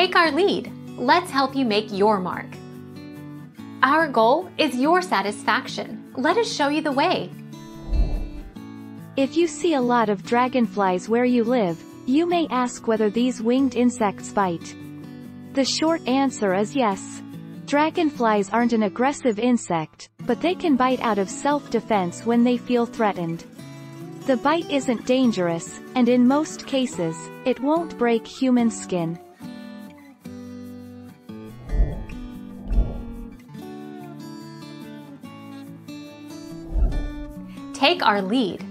Take our lead. Let's help you make your mark. Our goal is your satisfaction. Let us show you the way. If you see a lot of dragonflies where you live, you may ask whether these winged insects bite. The short answer is yes. Dragonflies aren't an aggressive insect, but they can bite out of self-defense when they feel threatened. The bite isn't dangerous, and in most cases, it won't break human skin. Take our lead.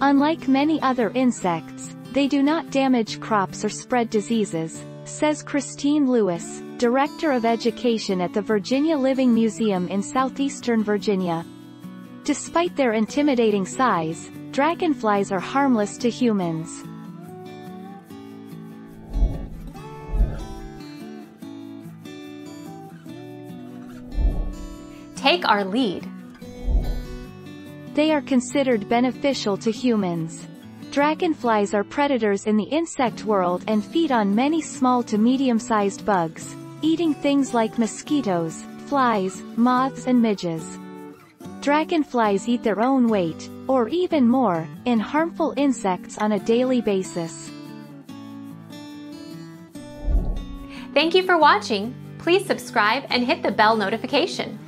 Unlike many other insects, they do not damage crops or spread diseases, says Christine Lewis, Director of Education at the Virginia Living Museum in southeastern Virginia. Despite their intimidating size, dragonflies are harmless to humans. Take our lead. They are considered beneficial to humans. Dragonflies are predators in the insect world and feed on many small to medium-sized bugs, eating things like mosquitoes, flies, moths and midges. Dragonflies eat their own weight, or even more, in harmful insects on a daily basis. Thank you for watching. Please subscribe and hit the bell notification.